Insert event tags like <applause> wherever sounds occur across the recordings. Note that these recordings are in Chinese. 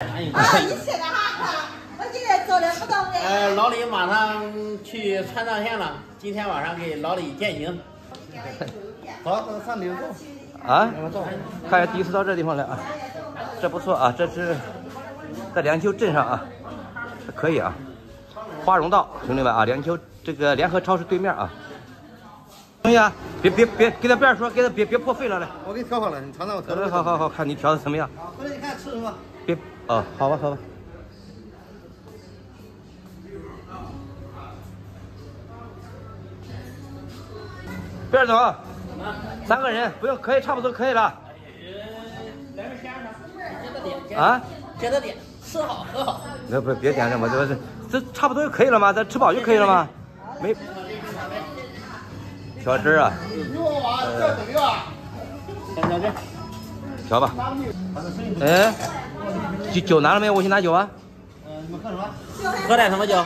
啊，你现在哈，我今天做的不懂的。呃，老李马上去川藏线了，今天晚上给老李践行。好，上领座。啊，看第一次到这地方来啊，这不错啊，这是在梁丘镇上啊，可以啊。花荣道，兄弟们啊，梁丘这个联合超市对面啊。兄弟啊，别别别，给他边说，给他别别破费了来。我给你调好了，你尝尝我调的。好好好，看你调的怎么样。回来你看吃什么？别哦，好吧好吧。边总，三个人不用，可以差不多可以了。来个先生，接着点，啊？接着点，吃好喝好。那不别点这么，这这这差不多就可以了吗？咱吃饱就可以了吗？没调汁啊？这怎么样？调汁。调吧。哎，酒酒拿了没有？我去拿酒啊。嗯，你们喝什么？喝点什么酒？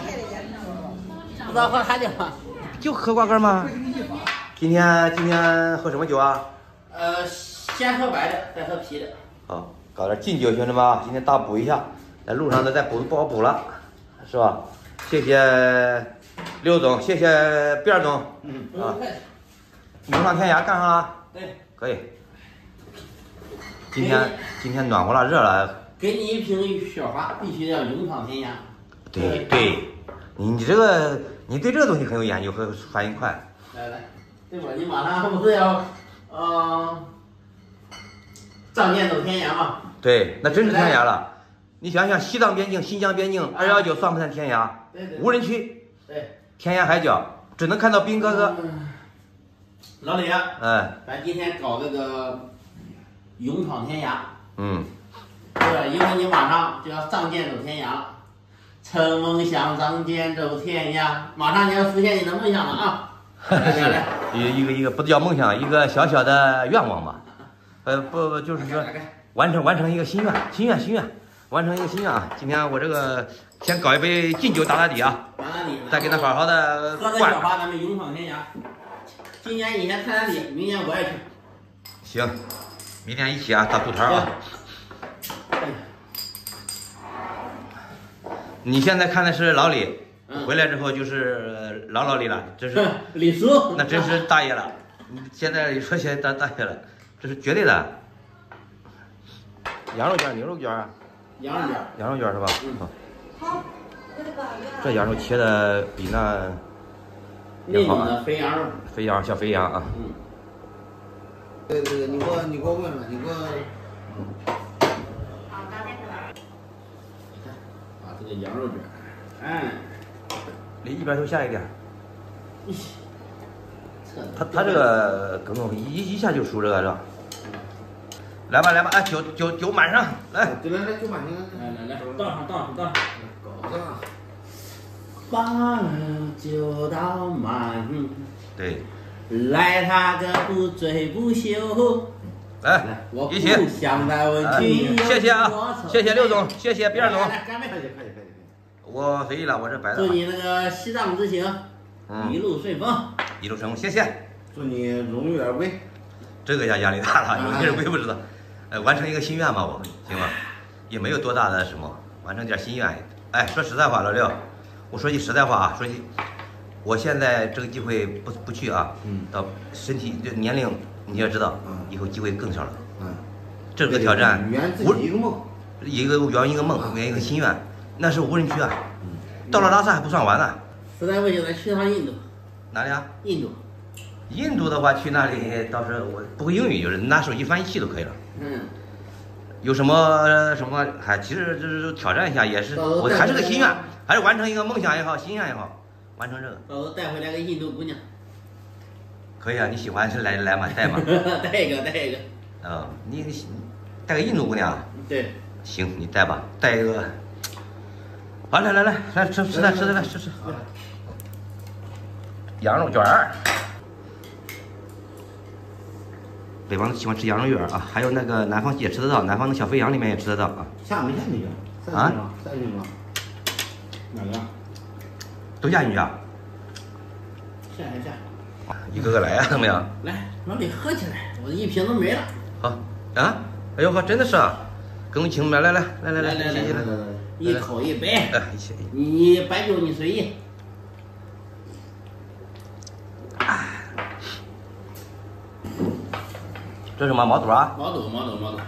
不知道喝啥酒啊？就喝瓜干吗？今天今天喝什么酒啊？呃，先喝白的，再喝啤的。好，搞点劲酒，兄弟们啊！今天大补一下，在路上的再补不好补了，是吧？谢谢刘总，谢谢辫儿总。嗯，啊，勇闯天涯干上了？对，可以。今天今天暖和了，热了。给你一瓶雪花，必须要勇闯天涯。对对，你你这个你对这个东西很有研究和反应快。来来，对吧？你马上不是要，嗯，仗剑走天涯嘛？对，那真是天涯了。你想想，西藏边境、新疆边境，二幺九算不算天涯？对对。无人区，对。天涯海角，只能看到兵哥哥。老李，啊哎，咱今天搞这个勇闯天涯，嗯，对吧？因为你马上就要仗剑走天涯了，乘梦想仗剑走天涯，马上就要实现你的梦想了啊！<laughs> 来来来，一一个一个不叫梦想，一个小小的愿望吧。呃，不不，就是说完成完成一个心愿，心愿心愿，完成一个心愿啊！今天我这个先搞一杯劲酒打打底啊，打打底，再给他好好的喝着小花，咱们勇闯天涯。今年你先探探底，明年我也去。行，明天一起啊，到渡台啊。你现在看的是老李，回来之后就是老老李了，这是李叔，<laughs> 那真是大爷了。现在说起来大大爷了，这是绝对的。羊肉卷、牛肉卷啊？羊肉卷，羊肉卷是吧？嗯。好。这羊肉切的比那那好的肥羊肉，肥羊小肥羊啊。嗯。对对对，你给我你给我问问，你给我。这羊肉卷，哎，离一边头下一点。他他这个梗梗一一下就熟这个是吧？来吧来吧，哎酒酒酒满上来。来来来酒满上，来来来，倒上倒上倒上。搞上。把酒倒满。对。来他个不醉不休。来，我一起。想再问君谢谢啊，谢谢刘总，谢谢边总。来干杯！快点快点快点！我随意了，我这白的。祝你那个西藏之行一路顺风。一路顺风，谢谢。祝你荣誉而归。这个压压力大了，荣誉而归不知道。呃，完成一个心愿吧，我行吧，也没有多大的什么，完成点心愿。哎，说实在话，老六，我说句实在话啊，说句，我现在这个机会不不去啊，嗯，到身体这年龄你要知道，嗯，以后机会更少了，嗯，这个挑战，圆自己一个梦，一个圆一个梦，圆一个心愿，那是无人区啊，到了拉萨还不算完呢。实在不行，咱去趟印度。哪里啊？印度。印度的话，去那里到时候我不会英语，就是拿手机翻译器都可以了。嗯。有什么什么？还其实就是挑战一下，也是我还是个心愿，还是完成一个梦想也好，心愿也好，完成这个。到时候带回来个印度姑娘。可以啊，你喜欢是来来嘛，带嘛。<laughs> 带一个，带一个。嗯，你你带个印度姑娘。对。行，你带吧，带一个。好，来来来来吃吃来吃来来吃吃。羊肉卷儿。北方喜欢吃羊肉卷啊，还有那个南方也吃得到，南方的小肥羊里面也吃得到啊。下没下进去？啊？下进去吗？哪个？都下进去啊？下下下。一个个来啊，怎么样？来，老李喝起来，我一瓶都没了。好啊，哎呦呵，真的是啊，更清来来来来来来来来来来，一口一杯，哎，你你白酒你随意。这是什么毛肚啊？毛肚毛肚毛肚，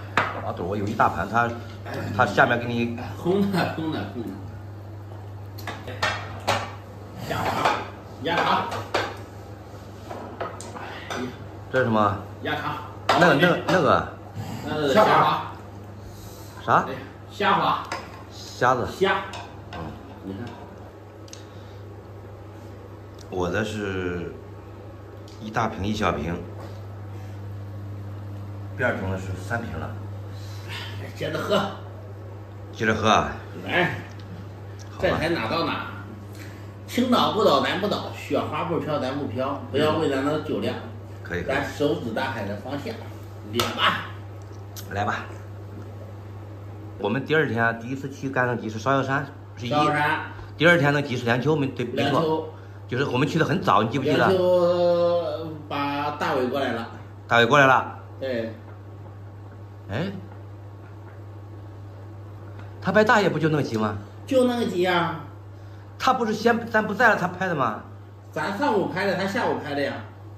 毛肚我有一大盘，它它下面给你红的红的红的。鸭肠，鸭肠，这是什么？鸭肠。那个那个那个那是虾滑，啥哎？虾滑虾子？虾。嗯你看，我的是一大瓶一小瓶，第二桶的是三瓶了，接着喝，接着喝啊。来，这才哪到哪。青岛不倒咱不倒，雪花不飘咱不飘，不要为咱的酒量，可以可以，咱手指大海的方向，点吧。来吧。我们第二天第一次去干的集是烧药山，是一。山第二天那集是梁秋，没对没错，就是我们去的很早，你记不记梁得？秋把大伟过来了，大伟过来了，对，哎，他拍大爷不就那个集吗？就那个集呀，他不是先咱不在了他拍的吗？咱上午拍的，他下午拍的呀，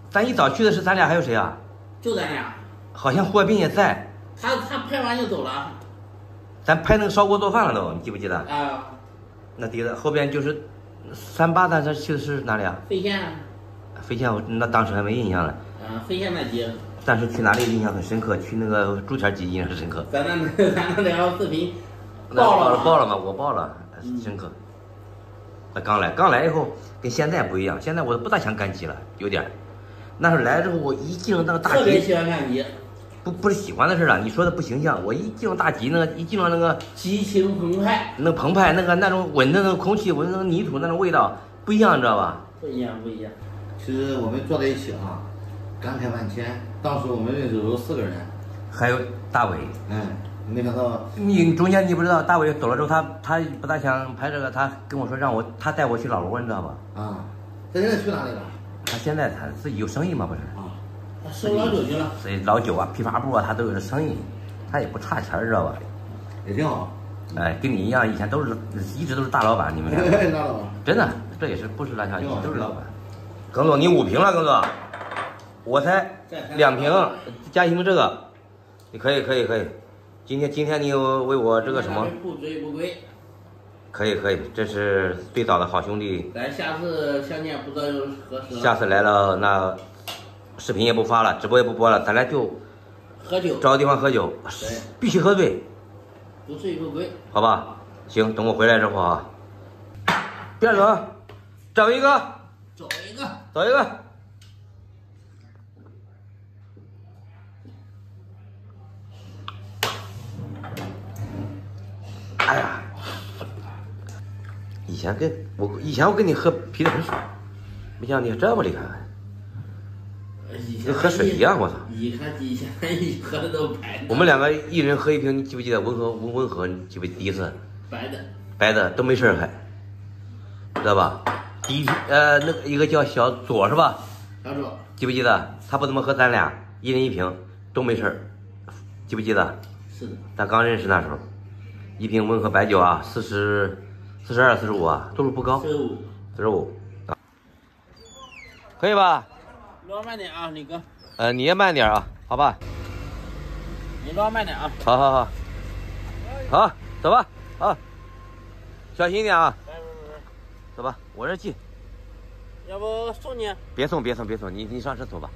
咱一早去的是咱俩还有谁啊？就咱俩。好像霍斌也在，他他拍完就走了咱拍那个烧锅做饭了都，你记不记得？啊，那第一后边就是三八，咱这去的是哪里啊？费县，费县，我那当时还没印象了。啊，费县那集，但是去哪里印象很深刻，去那个朱田集印象很深刻。咱那咱那条视频那爆了爆了吗？我爆了，嗯深刻。那刚来，刚来以后跟现在不一样，现在我不大想干集了，有点儿。那时候来之后，我一进入那个大集，特别喜欢看集，不不是喜欢的事儿啊，你说的不形象。我一进入大集，那个一进入那个激情澎湃，那个澎湃，那个那种闻的那个空气，闻那个泥土那种味道不一样，你知道吧？不一样不一样。其实我们坐在一起啊，感慨万千。当时我们认识有四个人，还有大伟，嗯，没想到你中间你不知道，大伟走了之后，他他不大想拍这个，他跟我说让我他带我去老挝，你知道吧？啊，他现在去哪里了？他现在他自己有生意嘛，不是？收老酒去了，所以老酒啊、批发部啊，他都有这生意，他也不差钱，知道吧？也挺好。哎，跟你一样，以前都是一直都是大老板，你们俩 <laughs> 那老板，真的，这也是不是烂笑，一挺好直都是老板。耿总，你五瓶了，耿总，我才两瓶，加一瓶这个，你可以可以可以。今天今天你有为我这个什么？不醉不归。可以可以，这是最早的好兄弟。咱下次相见不知道又何时。下次来了，那视频也不发了，直播也不播了，咱俩就喝酒，找个地方喝酒，必须喝醉，不醉不归。好吧？行，等我回来之后啊，边儿走，找一个，找一个，找一个。哎呀，以前跟我以前我跟你喝啤的很少，没想到你这么厉害。以跟喝水一样我操你看以前一喝的都白的，我们两个一人喝一瓶，你记不记得温和温温和？你记不记第一次白的，白的都没事儿还，知道吧？第一呃那个一个叫小左是吧？小左记不记得？他不怎么喝咱俩，一人一瓶都没事儿，记不记得？是的，咱刚认识那时候，一瓶温和白酒啊，四十四十二、四十五啊，度数不高，四十五，四十五啊，可以吧？捞慢点啊，李哥，呃，你也慢点啊，好吧？你捞慢点啊。好好好，好，走吧，啊，小心一点啊，走吧，我这近，要不送你？别送别送别送，你你上车走吧。